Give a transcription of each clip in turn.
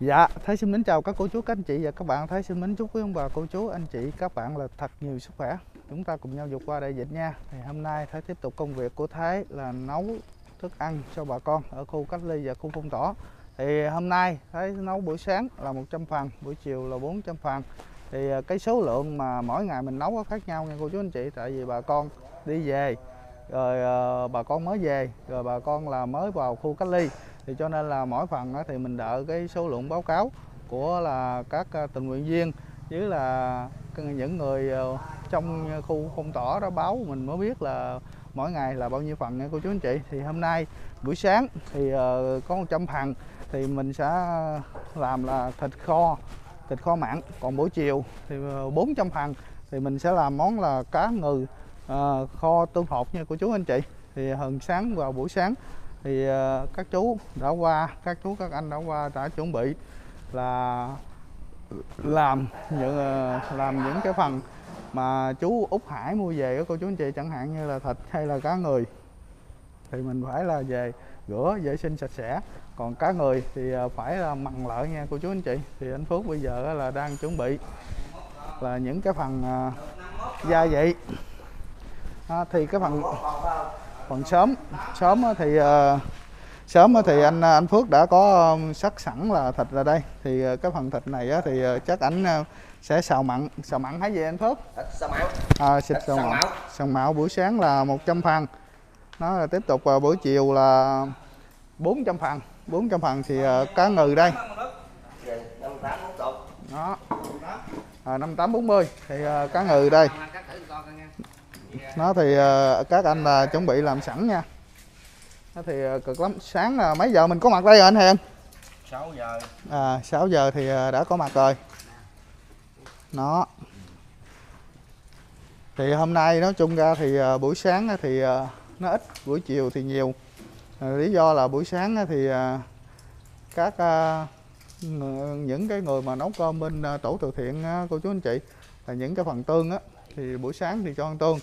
Dạ, Thái xin mến chào các cô chú, các anh chị và các bạn. Thái xin mến chúc quý ông bà, cô chú, anh chị, các bạn là thật nhiều sức khỏe. Chúng ta cùng nhau vượt qua đại dịch nha. Thì hôm nay Thái tiếp tục công việc của Thái là nấu thức ăn cho bà con ở khu cách ly và khu phong tỏa. Thì hôm nay Thái nấu buổi sáng là 100 phần, buổi chiều là 400 phần. Thì à, cái số lượng mà mỗi ngày mình nấu có khác nhau nha cô chú anh chị. Tại vì bà con đi về, rồi à, bà con mới về, rồi bà con là mới vào khu cách ly thì cho nên là mỗi phần thì mình đợi cái số lượng báo cáo của là các à, tình nguyện viên với là những người ờ, trong khu phong tỏa đó báo mình mới biết là mỗi ngày là bao nhiêu phần nha cô chú anh chị. Thì hôm nay buổi sáng thì ờ, có 100 phần thì mình sẽ làm là thịt kho thịt kho mặn. Còn buổi chiều thì ờ, 400 phần thì mình sẽ làm món là cá ngừ kho tương hột nha cô chú anh chị. Thì hừng sáng vào buổi sáng thì ờ, các chú đã qua các chú các anh đã qua đã chuẩn bị là làm những ờ, làm những cái phần mà chú út hải mua về của cô chú anh chị chẳng hạn như là thịt hay là cá người thì mình phải là về rửa vệ sinh sạch sẽ. Còn cá người thì ờ, phải là mặn lợi nha cô chú anh chị. Thì anh Phước bây giờ là đang chuẩn bị là những cái phần da gia vị. À, thì cái phần phần sớm sớm thì ờ, sớm thì anh anh Phước đã có sắc sẵn là thịt ở đây. Thì ờ, cái phần thịt này thì ờ, chắc anh ờ, sẽ xào mặn xào mặn hay gì anh Phước? Sa mão à, xịt xào xào mặn. xào mạo buổi sáng là 100 phần. Nó là tiếp tục buổi chiều là 400 phần. 400 phần thì cá ngừ đây. Năm tám bốn chục đó. À, 5840 thì cá ngừ đây nó thì ờ, các anh là chuẩn bị làm sẵn nha. Nó thì ờ, cực lắm. Sáng là mấy giờ mình có mặt đây rồi anh Hiền? 6 giờ. À 6 giờ thì ờ, đã có mặt rồi. Nó. Thì hôm nay nói chung ra thì ờ, buổi sáng thì ờ, nó ít buổi chiều thì nhiều. Ờ, lý do là buổi sáng thì ờ, các ờ, ng- những cái người mà nấu cơm bên ờ, tổ từ thiện cô chú anh chị là những cái phần tương á thì buổi sáng thì cho ăn tương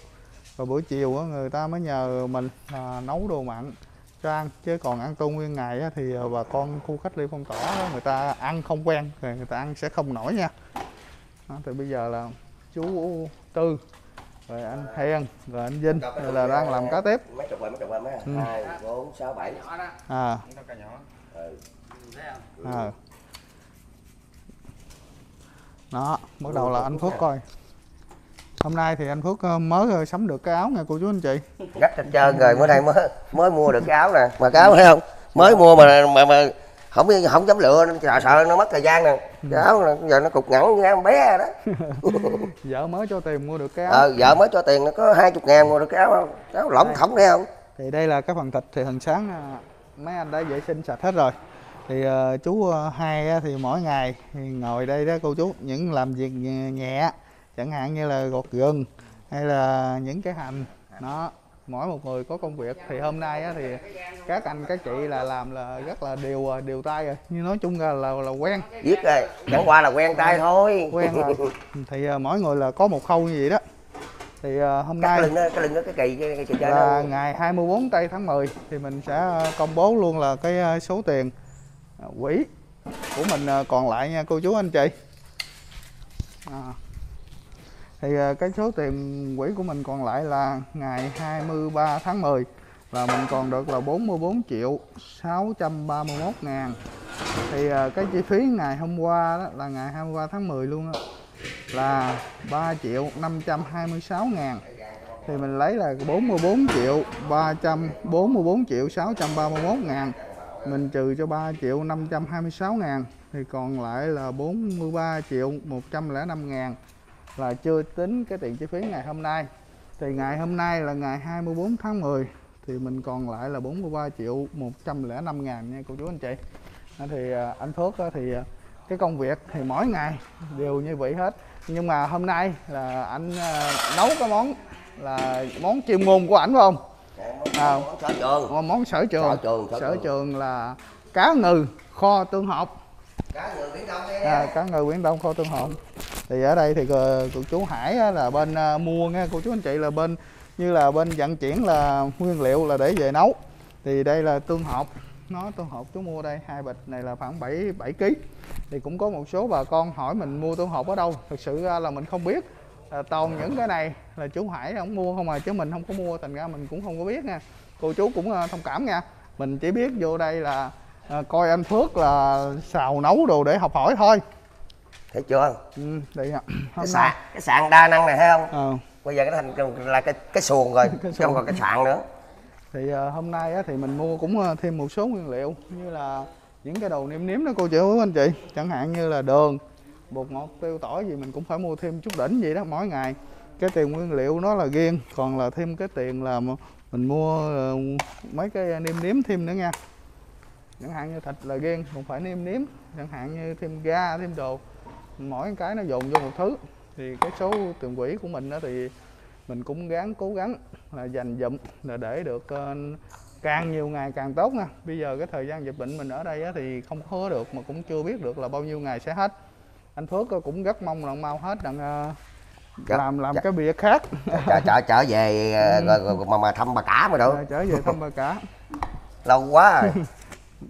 và buổi chiều á, người ta mới nhờ mình là nấu đồ mặn cho ăn chứ còn ăn tương nguyên ngày á, thì ờ, bà con khu cách ly phong tỏa người ta ăn không quen rồi người ta ăn sẽ không nổi nha. Đó, thì bây giờ là chú tư rồi anh Hiền rồi anh Vinh rồi là đang làm cá tiếp mấy chục rồi mấy chục rồi mấy Ừ. hai bốn sáu bảy. À. Ừ. à. Đó bắt đầu là anh Phước coi hôm nay thì anh Phước ờ, mới ờ, sắm được cái áo nha cô chú anh chị. Gắt hết trơn rồi bữa nay mới mới mua được cái áo nè. Mà cái áo thấy không? Mới mua mà mà mà không không dám lựa nên sợ sợ nó mất thời gian nè. Cái áo này giờ nó cục ngắn như em bé đó. Vợ mới cho tiền mua được cái áo. Ờ vợ mới cho tiền nó có hai chục ngàn mua được cái áo không? Cái áo lỏng khổng thấy không? Thì đây là cái phần thịt thì hồi sáng à, mấy anh đã vệ sinh sạch hết rồi. Thì ờ, chú ờ, hai thì mỗi ngày thì ngồi đây đó cô chú những làm việc nhẹ chẳng hạn như là gọt gừng hay là những cái hành. Nó mỗi một người có công việc. Thì hôm nay á, thì các anh các chị là làm là rất là đều ờ, đều tay rồi. Như nói chung là là, là quen. Viết rồi. Chẳng qua là quen tay thôi. Quen rồi. Thì ờ, mỗi người là có một khâu như vậy đó. Thì ờ, hôm cái nay lưng đó cái lưng đó cái kỳ cái kỳ chơi là nó ngày 24 tây tháng 10 thì mình sẽ công bố luôn là cái số tiền quỹ của mình còn lại nha cô chú anh chị. À thì à, cái số tiền quỹ của mình còn lại là ngày 23 tháng 10 là mình còn được là 44 triệu 631 ngàn. Thì à, cái chi phí ngày hôm qua đó là ngày 23 tháng 10 luôn đó, là 3 triệu 526 ngàn. Thì mình lấy là 44 triệu 344 triệu 631 ngàn mình trừ cho 3 triệu 526 ngàn thì còn lại là 43 triệu 105 ngàn là chưa tính cái tiền chi phí ngày hôm nay. Thì ngày hôm nay là ngày 24 tháng 10 thì mình còn lại là 43 triệu 105 ngàn nha cô chú anh chị. Đó thì à, anh Phước á thì à, cái công việc thì mỗi ngày đều như vậy hết. Nhưng mà hôm nay là anh à, nấu cái món là món chuyên môn của ảnh phải không? À, sở trường món sở trường. Sở trường, sở sở trường. trường là cá ngừ kho tương hộp cá người biển đông à, cá ngừ biển đông kho tương hộp thì ở đây thì ờ, cô chú Hải là bên ờ, mua nha cô chú anh chị là bên như là bên vận chuyển là nguyên liệu là để về nấu. Thì đây là tương hộp nó tương hộp chú mua đây hai bịch này là khoảng 7 7 kg thì cũng có một số bà con hỏi mình mua tương hộp ở đâu thực sự ra là mình không biết. À, toàn những cái này là chú Hải ông mua không à chứ mình không có mua thành ra mình cũng không có biết nha cô chú cũng thông cảm nha mình chỉ biết vô đây là à, coi anh Phước là xào nấu đồ để học hỏi thôi thấy chưa? Ừ, đây ạ. Cái sạn cái sạn đa năng này thấy không? Ờ, bây giờ cái thành là cái cái xuồng rồi Cái không xuồng. còn cái sạn nữa. Thì à, hôm nay á, thì mình mua cũng à, thêm một số nguyên liệu như là những cái đồ nêm nếm đó cô chú anh chị. Chẳng hạn như là đường bột ngọt tiêu tỏi gì mình cũng phải mua thêm chút đỉnh vậy đó mỗi ngày. Cái tiền nguyên liệu nó là riêng còn là thêm cái tiền là mình mua ờ, mấy cái nêm nếm thêm nữa nha. Chẳng hạn như thịt là riêng cũng phải nêm nếm. Chẳng hạn như thêm ga thêm đồ mỗi cái nó dồn vô một thứ. Thì cái số tiền quỹ của mình đó thì mình cũng gắng cố gắng là dành dụm là để được ờ, càng nhiều ngày càng tốt nha. Bây giờ cái thời gian dịch bệnh mình ở đây á, thì không hứa được mà cũng chưa biết được là bao nhiêu ngày sẽ hết. Anh Phước cũng rất mong là mau hết đặng Dạ, làm làm dạ. cái việc khác. Trở trở trở về ờ, rồi, rồi, mà mà thăm bà cả mà đâu Rồi trở về thăm bà cả. Lâu quá rồi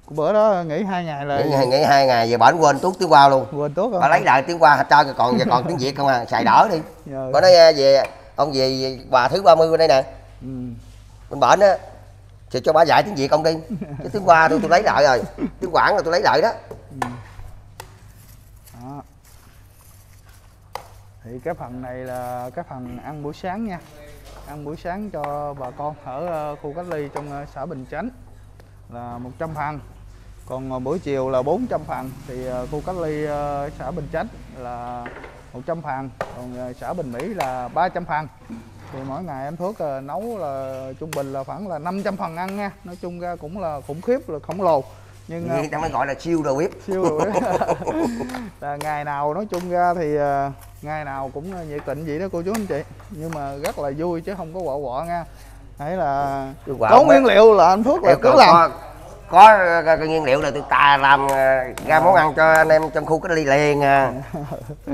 bữa đó nghỉ hai ngày là nghỉ, nghỉ hai ngày về bển quên tuốt tiếng qua luôn. Quên rồi bà lấy lại tiếng qua rồi còn giờ còn tiếng việt không à? Xài đỡ đi. Nhờ- bà nói ờ, về ông về, bà thứ 30 bên đây nè. Ừ. bên bển á thì cho bà dạy tiếng việt ông đi. Chứ tiếng qua tôi tôi lấy lại rồi. Tiếng quảng là tôi lấy lại đó. Đó. thì cái phần này là cái phần ăn buổi sáng nha. Ăn buổi sáng cho bà con ở ờ, khu cách ly trong ờ, xã Bình Chánh là 100 phần còn ờ, buổi chiều là 400 phần thì ờ, khu cách ly ờ, xã Bình Chánh là 100 phần còn xã Bình Mỹ là 300 phần thì mỗi ngày anh Phước nấu là trung bình là khoảng là 500 phần ăn nha. Nói chung ra cũng là khủng khiếp là khổng lồ. Nhưng người ta mới gọi là siêu đầu bếp. siêu rồi đó. là ngày nào nói chung ra thì ngày nào cũng nhiệt tình vậy đó cô chú anh chị. Nhưng mà rất là vui chứ không có quọ quọ nha thấy là có nguyên liệu là anh Phước là cứ làm. có có cái nguyên liệu là tôi ta làm ờ, ra món ăn cho anh em trong khu cách ly liền à.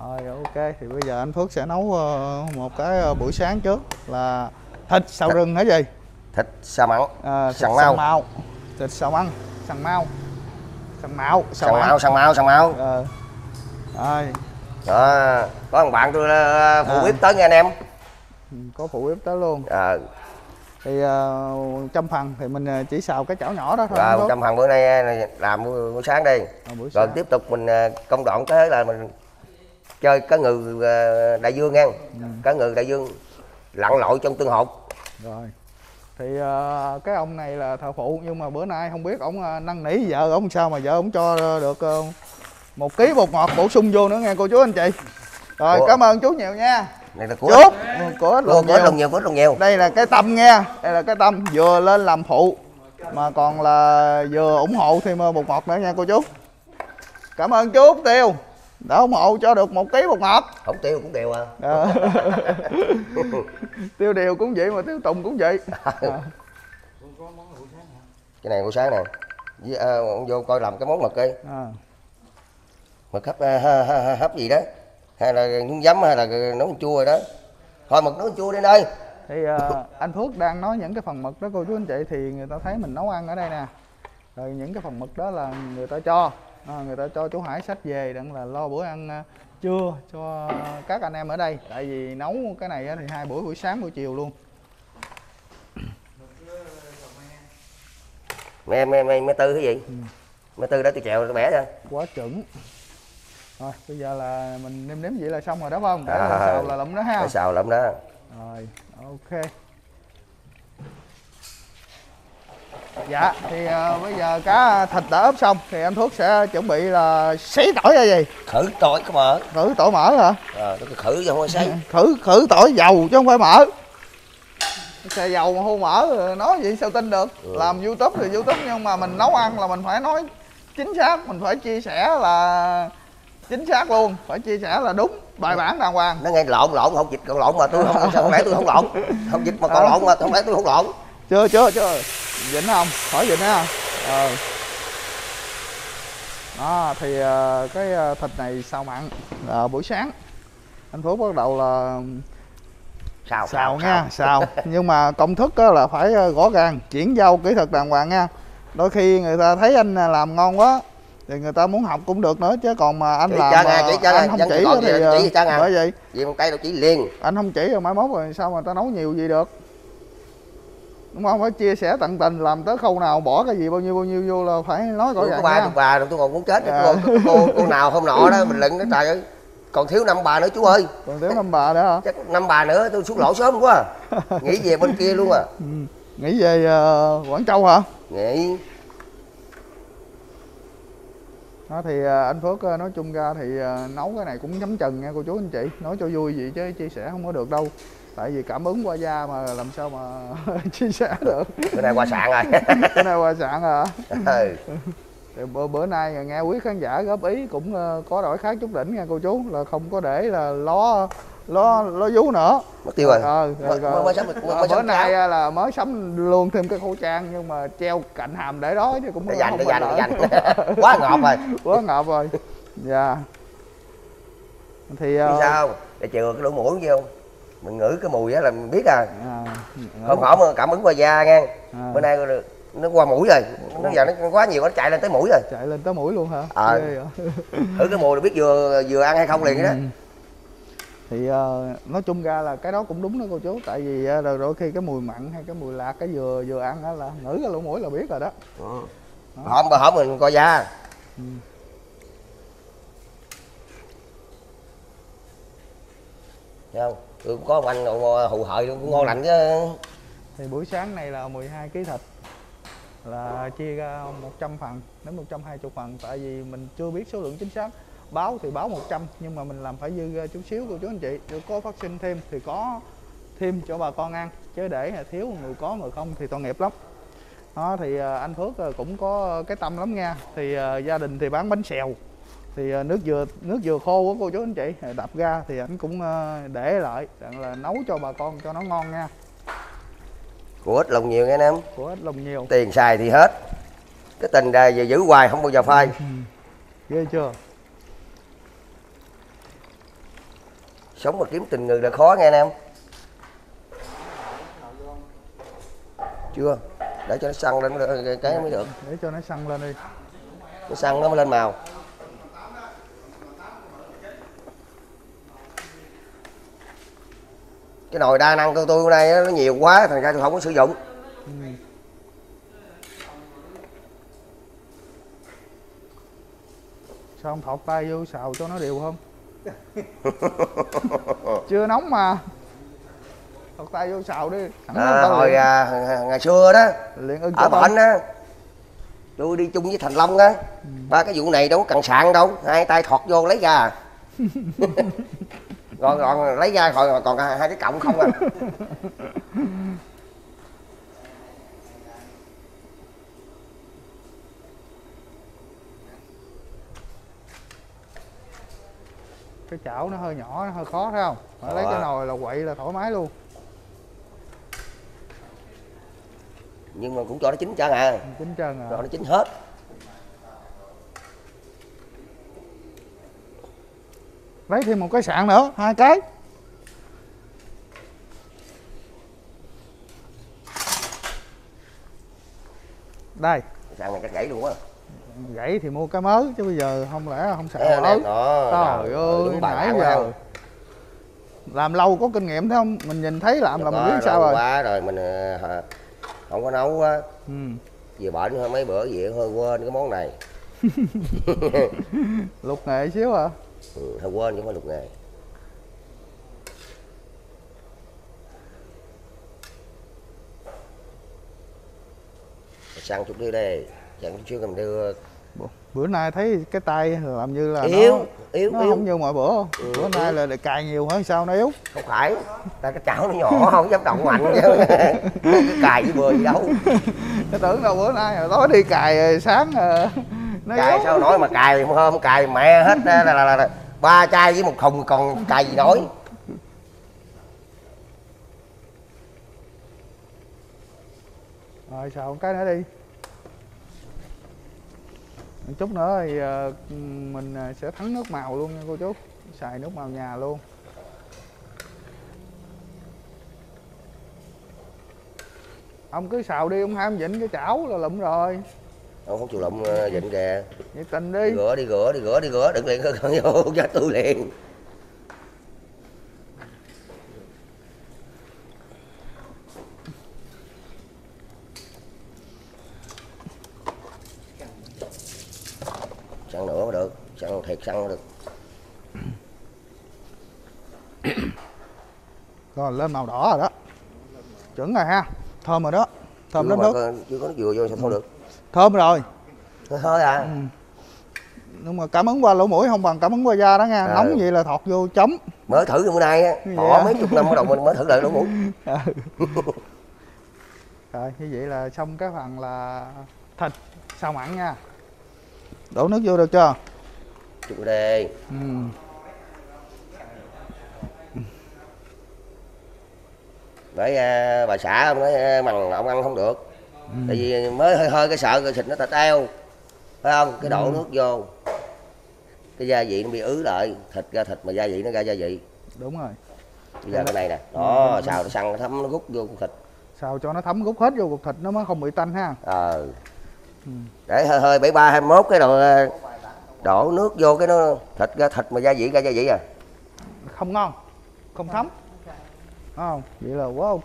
rồi ok thì bây giờ anh Phước sẽ nấu ờ, một cái ờ, buổi sáng trước là thịt xào rừng hả gì thịt sa mặn à, thịt mau. mau thịt xào măng sằng mau sằng măng. mạo sằng mạo sằng mạo ờ rồi. Có một bạn tôi phụ bếp tới nha anh em có phụ bếp tới luôn Ờ, thì ờ, trăm phần thì mình ờ, chỉ xào cái chảo nhỏ đó thôi Phước. trăm phần bữa nay ờ, làm buổi, buổi sáng đi Ờ, buổi rồi sáng. tiếp tục mình công đoạn tới là mình chơi cá ngừ đại dương nha Ừ. cá ngừ đại dương lặn lội trong tương hột rồi thì ờ, cái ông này là thợ phụ nhưng mà bữa nay không biết ông ờ, năn nỉ vợ ông sao mà vợ ông cho được ờ, một ký bột ngọt bổ sung vô nữa nghe cô chú anh chị rồi Ủa? cảm ơn chú nhiều nha này là ừ, của ít luôn nhiều. luôn nhiều có luôn nhiều. Đây là cái tâm nha. Đây là cái tâm vừa lên làm phụ mà còn là vừa ủng hộ thêm bột ngọt nữa nha cô chú. Cảm ơn chú Út tiêu đã ủng hộ cho được một ký bột ngọt. Không tiêu cũng đều à. Ờ. tiêu điều cũng vậy mà tiêu tùng cũng vậy. Ờ. cái này buổi sáng nè. Với, ông vô coi làm cái món mực đi. À. mực hấp, hấp gì đó hay là nhúng giấm hay là nấu chua rồi đó. Thôi mực nấu chua đi đây thì ờ, anh Phước đang nói những cái phần mực đó cô chú anh chị thì người ta thấy mình nấu ăn ở đây nè. Rồi những cái phần mực đó là người ta cho. À, người ta cho chú Hải sách về đặng là lo bữa ăn ờ, trưa cho các anh em ở đây. Tại vì nấu cái này thì hai buổi buổi sáng buổi chiều luôn. Mẹ mẹ mẹ, mẹ tư cái gì Ừ. mẹ tư đó tôi chèo bẻ ra quá chuẩn rồi bây giờ là mình nêm nếm vậy là xong rồi đó phải không? Để À. xào là lụm đó ha. phải xào lắm đó. Rồi ok. Dạ thì ờ, bây giờ cá thịt đã ướp xong thì anh Phước sẽ chuẩn bị là xấy tỏi ra gì? Khử tỏi có mỡ khử tỏi mỡ hả? À, tôi khử cho không có sấy. Khử khử tỏi dầu chứ không phải mỡ xài dầu mà hô mỡ rồi nói vậy sao tin được? Ừ. làm youtube thì youtube nhưng mà mình nấu ăn là mình phải nói chính xác mình phải chia sẻ là chính xác luôn phải chia sẻ là đúng. Bài bản đàng hoàng. Nó nghe lộn lộn không dịch còn lộn mà tôi không sao không lẽ tôi không lộn? Không dịch mà còn Ờ. lộn mà không lẽ tôi không lộn. Chưa chưa chưa. Dịnh không khỏi dịnh ha. Ờ. Đó thì ờ, cái ờ, thịt này xào mặn là buổi sáng. Anh phước bắt đầu là xào xào nha xào. nhưng mà công thức là phải rõ ràng chuyển giao kỹ thuật đàng hoàng nha. Đôi khi người ta thấy anh à, làm ngon quá thì người ta muốn học cũng được nữa chứ còn mà anh Chỉ làm nghe, chỉ anh không chỉ gì thì ờ, chỉ cho nghe. bởi vậy. Vì một tay đâu chỉ liền. Anh không chỉ rồi mai mốt rồi sao mà ta nấu nhiều gì được? Đúng không? Phải chia sẻ tận tình làm tới khâu nào bỏ cái gì bao nhiêu bao nhiêu vô là phải nói có ràng ba chục bà rồi tôi còn muốn chết Dạ. cô, cô, cô nào hôm nọ đó mình lận cái trời ơi. Còn thiếu năm bà nữa chú ơi. Còn thiếu năm bà nữa hả? Chắc năm bà nữa tôi xuống lỗ sớm quá. Nghĩ về bên kia luôn à. Ừ. nghĩ về ờ, quảng châu hả? Nghĩ đó thì ờ, anh phước ờ, nói chung ra thì ờ, nấu cái này cũng chấm chừng nha cô chú anh chị. Nói cho vui vậy chứ chia sẻ không có được đâu. Tại vì cảm ứng qua da mà làm sao mà chia sẻ được. Bữa nay qua sạn rồi. Cái này qua sạn à ừ. thì bữa, bữa nay nghe quý khán giả góp ý cũng có đổi khác chút đỉnh nha cô chú. Là không có để là ló ló ló vú nữa. Mất tiêu rồi. Ờ mới, rồi, mới, sắm Ờ, mới bữa sắm nay là mới sắm luôn thêm cái khẩu trang nhưng mà treo cạnh hàm để đó chứ cũng để dành để phải dành để dành. Quá ngọt rồi. Quá ngọt rồi. Dạ. Thì ờ, sao? Để chừa cái lỗ mũi kia không mình ngửi cái mùi á là mình biết à à, không khỏi mà cảm ứng qua da nha à, bữa nay nó qua mũi rồi. Nó giờ nó quá nhiều nó chạy lên tới mũi rồi. Chạy lên tới mũi luôn hả? Ờ. Vậy? thử cái mùi là biết vừa vừa ăn hay không liền đó. Ừ. thì ờ, nói chung ra là cái đó cũng đúng đó cô chú. Tại vì ờ, rồi đôi khi cái mùi mặn hay cái mùi lạc cái vừa vừa ăn á là ngửi cái lỗ mũi là biết rồi đó. Ừ. hổm bà hổm mình coi da. Ừ. Thấy không? Tôi cũng có một anh hụ hợi cũng ngon lành chứ. Thì buổi sáng này là 12 kg thịt là chia ra 100 phần đến 120 phần. Tại vì mình chưa biết số lượng chính xác báo thì báo 100 nhưng mà mình làm phải dư ra chút xíu cô chú anh chị. Rồi có phát sinh thêm thì có thêm cho bà con ăn chứ để là thiếu người có người không thì tội nghiệp lắm. Đó thì à, anh Phước à, cũng có cái tâm lắm nha. Thì à, gia đình thì bán bánh xèo. Thì à, nước dừa nước dừa khô của cô chú anh chị à, đập ra thì anh cũng à, để lại là nấu cho bà con cho nó ngon nha. Của ít lòng nhiều nghe anh em. Của ít lòng nhiều. Tiền xài thì hết. Cái tình giờ giữ hoài không bao giờ phai. Ghê chưa sống mà kiếm tình người là khó nghe anh em. Chưa? Để cho nó săn lên cái- cái mới được. Để cho nó săn lên đi. Nó săn nó mới lên màu. Cái nồi đa năng của tôi hôm nay nó nhiều quá thành ra tôi không có sử dụng. Sao không thọt tay vô xào cho nó đều không chưa nóng mà. Thọt tay vô xào đi. Thẳng à, tao hồi à, ngày xưa đó liền ưng ở bển á tôi đi chung với thành long á. Ba cái vụ này đâu có cần sạn đâu hai tay thọt vô lấy ra. À. còn còn lấy ra còn còn hai cái cọng không à cái chảo nó hơi nhỏ nó hơi khó thấy không? Phải lấy cái nồi là quậy là thoải mái luôn. Nhưng mà cũng cho nó chín chả à. Chính trơn à. Cho nó chín hết. Lấy thêm một cái sạn nữa hai cái. Đây. Sạn này chắc gãy luôn á gãy thì mua cái mới chứ bây giờ không lẽ không em? Đó, trời ơi nãy giờ không? làm lâu có kinh nghiệm thấy không? Mình nhìn thấy làm là mình biết sao rồi. quá rồi mình ờ, không có nấu á. Ừ. bệnh hơi mấy bữa về hơi quên cái món này. Lục nghệ xíu à ừ, hơi quên chứ không phải lục nghề. Săn chút đi đây chút xíu cầm đưa Bữa- nay thấy cái tay làm như là yếu nó, yếu nó yếu. không như mọi bữa. Ừ, bữa nay là cài nhiều hơn sao nó yếu? Không phải ta cái chảo nó nhỏ không dám động mạnh chứ. Cài với bừa gì đâu. Cái tưởng đâu bữa nay tối đi cài sáng ờ, nó cài yếu. sao nói mà cài hôm cài mẹ hết á, là, là, là, là. Ba chai với một thùng còn cài gì nói rồi xào một cái nữa đi chút nữa thì ờ, mình ờ, sẽ thắng nước màu luôn nha cô chú. Xài nước màu nhà luôn. Ông cứ xào đi ông ham vịnh cái chảo là lụm rồi. Ông không chịu lụm ờ, vịnh kìa. Vậy tình đi. Rửa đi rửa đi rửa đi rửa. Đừng liền hơn vô cho tôi liền. Thiệt săn được. Rồi lên màu đỏ rồi đó. Chuẩn rồi ha. Thơm rồi đó. Thơm lắm nước. chưa có dừa vô sao thôi được? Thơm rồi. Thôi à. Ừ. nhưng mà cảm ứng qua lỗ mũi không bằng cảm ứng qua da đó nha. Ừ. nóng vậy là thọt vô chấm. Mới thử bữa nay á. Bỏ mấy chục năm bắt đầu mình mới thử lại lỗ mũi. Ừ. rồi như vậy là xong cái phần là thịt sao mặn nha. Đổ nước vô được chưa chụp đi ừ. bởi à, bà xã ông nói à, mằng ông ăn không được. Ừ. tại vì mới hơi hơi cái sợ rồi thịt nó tà teo phải không? Cái đổ Ừ. nước vô. Cái gia vị nó bị ứ lại thịt ra thịt mà gia vị nó ra gia vị. Đúng rồi. Bây giờ cái này nè. Ừ. đó xào nó săn nó thấm nó rút vô con thịt. Sao cho nó thấm rút hết vô cục thịt nó mới không bị tanh ha. Ờ. Ừ. để hơi hơi bảy ba hai cái đồ đổ nước vô cái nó thịt ra thịt mà gia vị ra gia vị à? Không ngon không thấm. Đúng không? Vậy là quá ok.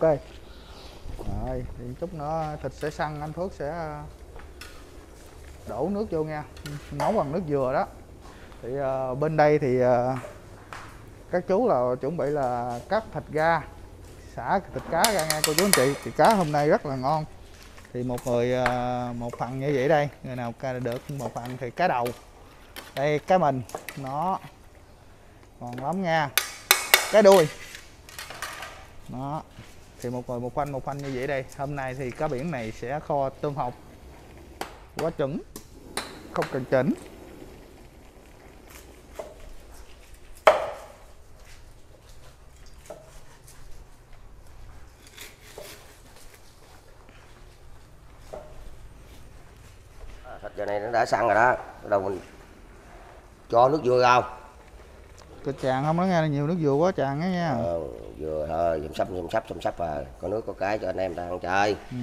Rồi thì chút nữa thịt sẽ săn anh Phước sẽ à, đổ nước vô nha. Nấu bằng nước dừa đó. Thì uh, bên đây thì uh, các chú là chuẩn bị là cắt thịt ga xả thịt cá ra nha cô chú anh chị. Thì cá hôm nay rất là ngon. Thì một người uh, một phần như vậy đây người nào ca được một phần thì cá đầu đây cái mình, nó còn lắm nha. Cái đuôi. Đó. Thì một người một khoanh một khoanh như vậy đây. Hôm nay thì cá biển này sẽ kho tôm hộp quá chuẩn. Không cần chỉnh. À, thịt giờ này nó đã săn rồi đó. Đầu mình cho nước dừa vào. Cái chàng không nó nghe là nhiều nước dừa quá chàng á nha. Ờ, vừa thôi dùm sắp dùm sắp dùm sắp à. Có nước có cái cho anh em ta ăn chơi. Ừ.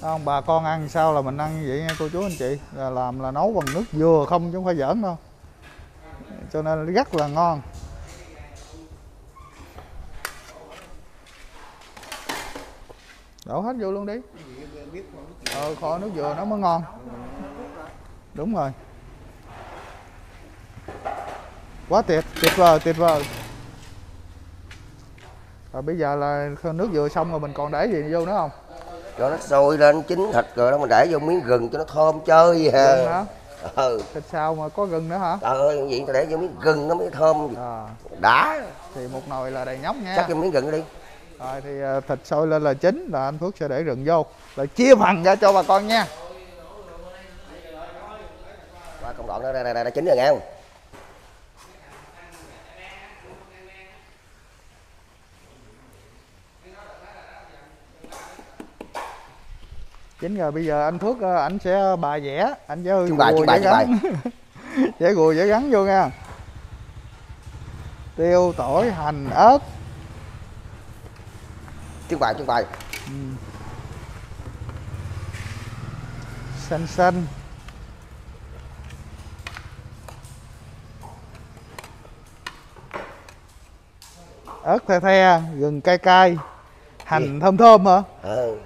không bà con ăn sao là mình ăn như vậy nha cô chú anh chị? Là làm là nấu bằng nước dừa không chứ không phải giỡn đâu. Cho nên rất là ngon. Đổ hết vô luôn đi. Ờ kho nước dừa nó mới ngon. Đúng rồi quá tuyệt tuyệt vời tuyệt vời. Rồi bây giờ là nước dừa xong rồi mình còn để gì vô nữa không? Cho nó sôi lên chín thịt rồi đó mình để vô miếng gừng cho nó thơm chơi gừng hả? Ừ. Thịt sao mà có gừng nữa hả? Trời ơi cái gì ta để vô miếng gừng nó mới thơm à, đã. Thì một nồi là đầy nhóc nha. Chắc vô miếng gừng đi. Rồi thì à, thịt sôi lên là chín là anh Phước sẽ để rừng vô. Rồi chia phần ra cho bà con nha. Qua công đoạn đó đã, đã, đã chín rồi nghe không chín rồi bây giờ anh Phước anh sẽ bà vẽ anh sẽ trưng bày, vẽ trưng bày. gắn. Vẽ gùa vẽ gắn vô nha. Tiêu tỏi hành ớt bày trưng bày ừ. xanh xanh. Ớt the the gừng cay cay. Hành thơm thơm hả? Ờ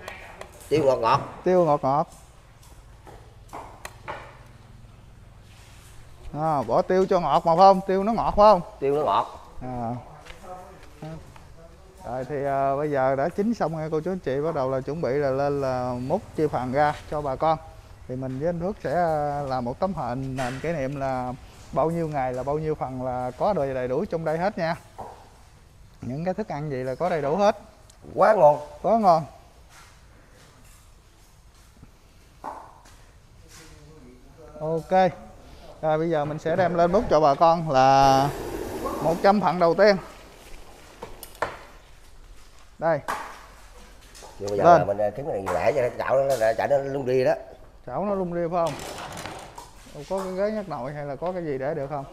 tiêu ngọt ngọt. Tiêu ngọt ngọt. À, bỏ tiêu cho ngọt mà phải không? Tiêu nó ngọt phải không? Tiêu nó ngọt. À. rồi thì à, bây giờ đã chín xong rồi cô chú anh chị bắt đầu là chuẩn bị là lên là múc chia phần ra cho bà con. Thì mình với anh Phước sẽ à, làm một tấm hình hình kỷ niệm là bao nhiêu ngày là bao nhiêu phần là có đầy đầy đủ trong đây hết nha. Những cái thức ăn gì là có đầy đủ hết. Quá ngon quá ngon ok. Rồi bây giờ mình sẽ đem lên bút cho bà con là 100 phận đầu tiên. Đây. Nhưng bây giờ Lên. là mình à, kiếm cái này lẻ cho nó chảo nó nó- chảo nó lung đi đó. Chảo nó lung ria phải không? Có cái ghế nhắc nồi hay là có cái gì để được không?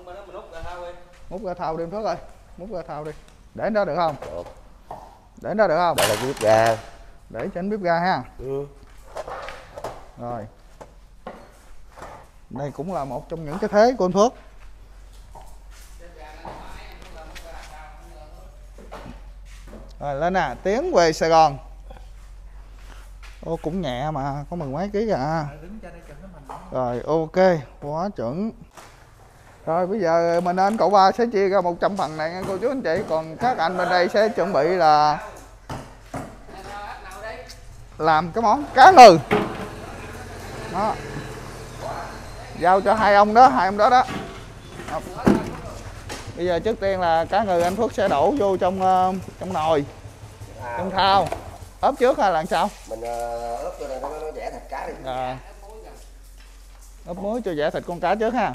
Múc ra thau đi em Phước ơi. Múc ra thau đi. Để đó được không? Được. để đó được không? Đây là bếp ga để trên bếp ga ha. Ừ. rồi đây cũng là một trong những cái thế của anh Phước. Rồi, lên nè, tiến về Sài Gòn. Ô, cũng nhẹ mà, có mười mấy ký à. Rồi, ok, quá chuẩn. Rồi, bây giờ mình anh cậu ba sẽ chia ra 100 phần này nha, cô chú anh chị. Còn các anh bên đây sẽ chuẩn bị là làm cái món cá ngừ. Đó giao cho hai ông đó hai ông đó đó. Bây giờ trước tiên là cá ngừ anh Phước sẽ đổ vô trong uh, trong nồi à, trong thao. Ốp trước hay là sao? Mình uh, ướp cho nó, nó vẽ thịt cá đi. À, ốp muối cho dẻ thịt con cá trước ha.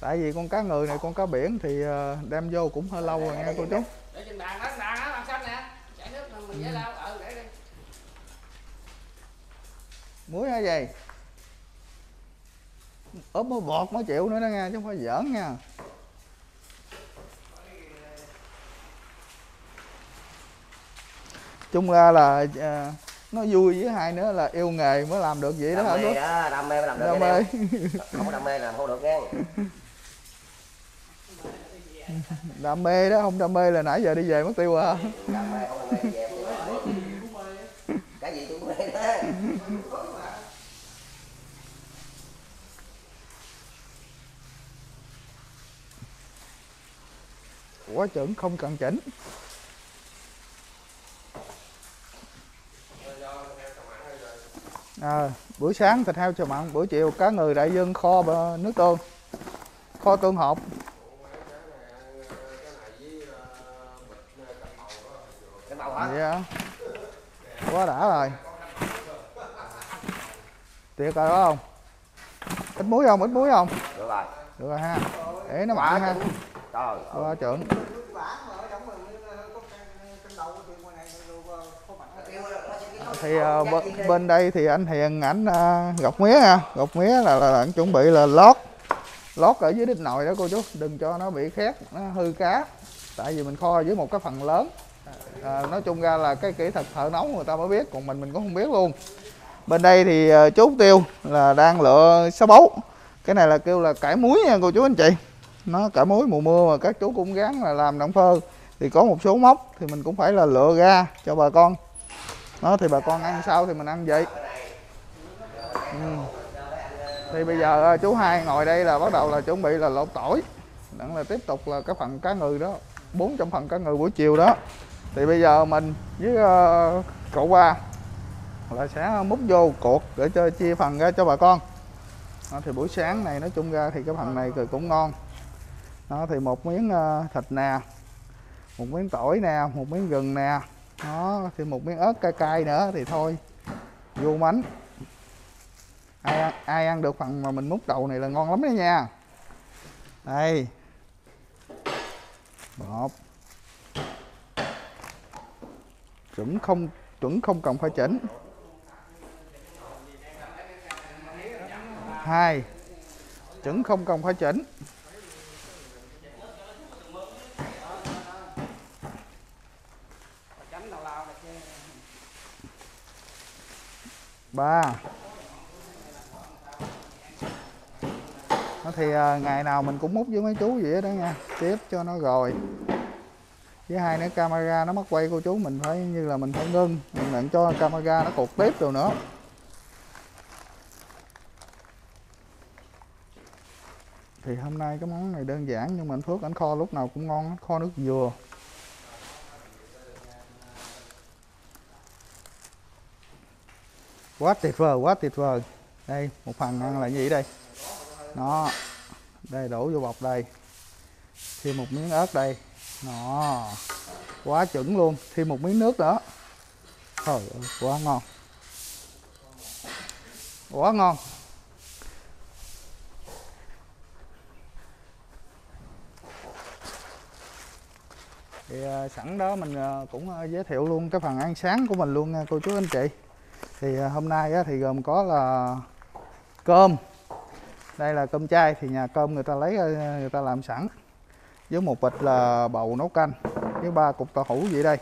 Tại vì con cá ngừ này con cá biển thì ờ, đem vô cũng hơi lâu rồi nha cô chú. để trên bàn đó bàn đó bàn xanh nè? Chảy nước mình dễ lao ừ để đi muối hay gì ốp muối bọt mới chịu nữa đó nha chứ không phải giỡn nha. Chung ra là à, nó vui với hai nữa là yêu nghề mới làm được vậy đó hả mê đó đam mê mới làm được đam mê. Không có đam mê làm không được nghe. Đam mê đó không đam mê là nãy giờ đi về mất tiêu à. Đam mê không đam mê về không được. cái gì tôi cũng mê đó quá chuẩn không cần chỉnh. À, buổi sáng thịt heo chờ mặn buổi chiều cá ngừ đại dương kho nước tương kho tương hộp hả quá đã rồi. Tiệc rồi đó không? Ít muối không? Ít muối không? Được rồi. Được rồi ha. Để nó mặn ha. trời ơi. quá chuẩn thì uh, bên đây thì anh Hiền ảnh ờ, uh, gọc mía ha. Gọc mía là, là, là anh chuẩn bị là lót lót ở dưới đít nồi đó cô chú. Đừng cho nó bị khét nó hư cá. Tại vì mình kho với một cái phần lớn. À, nói chung ra là cái kỹ thuật thợ nấu người ta mới biết còn mình mình cũng không biết luôn. Bên đây thì uh, chú tiêu là đang lựa sáu bấu cái này là kêu là cải muối nha cô chú anh chị. Nó cải muối mùa mưa mà các chú cũng gắn là làm động phơ. Thì có một số mốc thì mình cũng phải là lựa ra cho bà con đó thì bà con ăn sao thì mình ăn vậy. Ừ. thì bây giờ à, chú hai ngồi đây là bắt đầu là chuẩn bị là lột tỏi. Đặng là tiếp tục là cái phần cá ngừ đó 400 phần cá ngừ buổi chiều đó. Thì bây giờ mình với uh, cậu ba là sẽ múc vô cột để cho chia phần ra cho bà con. Đó, thì buổi sáng này nói chung ra thì cái phần này thì cũng ngon. Đó thì một miếng uh, thịt nè một miếng tỏi nè một miếng gừng nè đó thì một miếng ớt cay cay nữa thì thôi. Vô mánh. Ai ai ăn được phần mà mình múc đầu này là ngon lắm đấy nha. Đây. Một. Chuẩn không chuẩn không cần phải chỉnh. Hai. Chuẩn không cần phải chỉnh tránh tào lao này chứ ba Đó thì à, ngày nào mình cũng múc với mấy chú vậy đó nha. Tiếp cho nó rồi. Với hai nữa camera nó mất quay cô chú mình phải như là mình phải ngưng. Mình đừng cho camera nó cột tiếp rồi nữa. Thì hôm nay cái món này đơn giản nhưng mà anh Phước ảnh kho lúc nào cũng ngon kho nước dừa. Quá tuyệt vời, quá tuyệt vời. Đây, một phần ăn là gì đây đó, đây đổ vô bọc đây. Thêm một miếng ớt đây. Nó quá chuẩn luôn. Thêm một miếng nước nữa. Trời ơi, quá ngon. Quá ngon. Thì à, sẵn đó mình à, cũng à, giới thiệu luôn cái phần ăn sáng của mình luôn nha, cô chú anh chị. Thì hôm nay thì gồm có là cơm đây là cơm chay thì nhà cơm người ta lấy à, người ta làm sẵn. Với một bịch là bầu nấu canh với ba cục tàu hũ vậy đây.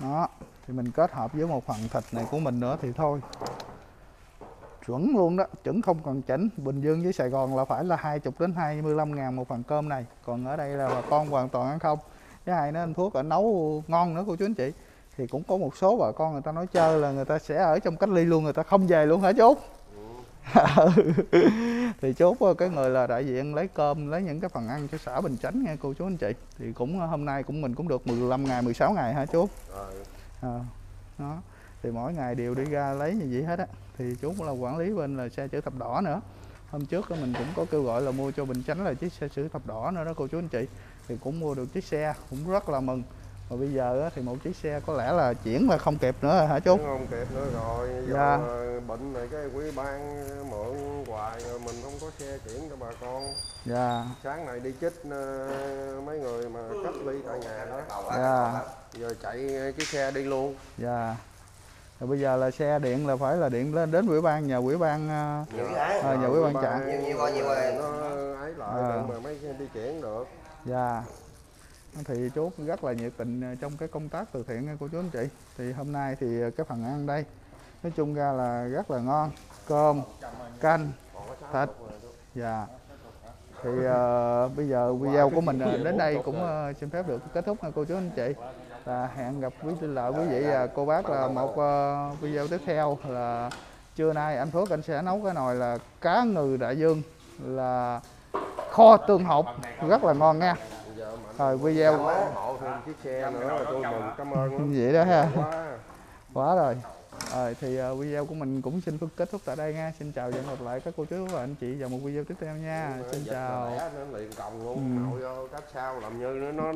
Đó thì mình kết hợp với một phần thịt này của mình nữa thì thôi. Chuẩn luôn đó chuẩn không cần chỉnh. Bình Dương với Sài Gòn là phải là 20 đến 25 ngàn một phần cơm này. Còn ở đây là bà con hoàn toàn ăn không. Cái hai nữa anh Phước ở nấu ngon nữa cô chú anh chị. Thì cũng có một số bà con người ta nói chơi là người ta sẽ ở trong cách ly luôn người ta không về luôn hả chú thì chốt cái người là đại diện lấy cơm lấy những cái phần ăn cho xã Bình Chánh nha cô chú anh chị. Thì cũng ờ, hôm nay cũng mình cũng được 15 ngày 16 ngày hả chú? Ờ, đó. Thì mỗi ngày đều đi ra lấy như vậy hết á. Thì chú cũng là quản lý bên là xe chữ thập đỏ nữa. Hôm trước á mình cũng có kêu gọi là mua cho Bình Chánh là chiếc xe chữ thập đỏ nữa đó cô chú anh chị. Thì cũng mua được chiếc xe cũng rất là mừng và bây giờ á, thì một chiếc xe có lẽ là chuyển là không kịp nữa rồi hả chú? Không kịp nữa rồi. Dạ. bệnh này cái quý ban mượn hoài rồi mình không có xe chuyển cho bà con. Dạ. Sáng này đi chích ờ, mấy người mà cách ly tại nhà đó. Dạ. Giờ chạy cái xe đi luôn. Dạ. Rồi bây giờ là xe điện là phải là điện lên đến ủy ban nhờ ủy ban ờ, ờ, nhờ ủy ban trả Nhiều- nhiều nhiều rồi. nó ấy lại À. mà mấy cái đi chuyển được. Dạ thì chú rất là nhiệt tình ờ, trong cái công tác từ thiện ờ, nha cô chú anh chị. Thì hôm nay thì ờ, cái phần ăn đây nói chung ra là rất là ngon. Cơm canh thịt dạ. Thì uh, bây giờ video của mình đến đây cũng uh, xin phép được kết thúc nha cô chú anh chị. Và hẹn gặp quý lại quý vị và cô bác là một uh, video tiếp theo là trưa nay. Anh Phước anh sẽ nấu cái nồi là cá ngừ đại dương là kho tương hột rất là ngon nha rồi video hộ thêm chiếc xe nữa. Là tôi mừng cảm ơn lắm. vậy đó ha. Quá. Rồi. Rồi thì ờ, video của mình cũng xin kết thúc tại đây nha. Xin chào và hẹn gặp lại các cô chú và anh chị vào một video tiếp theo nha. Xin chào. liền còng luôn. Ừ. vô cách sau làm như nó nó